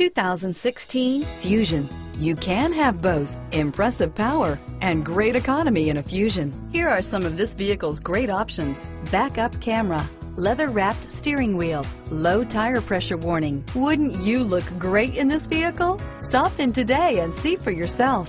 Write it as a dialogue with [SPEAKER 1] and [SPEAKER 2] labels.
[SPEAKER 1] 2016 Fusion. You can have both impressive power and great economy in a Fusion. Here are some of this vehicle's great options. Backup camera, leather-wrapped steering wheel, low tire pressure warning. Wouldn't you look great in this vehicle? Stop in today and see for yourself.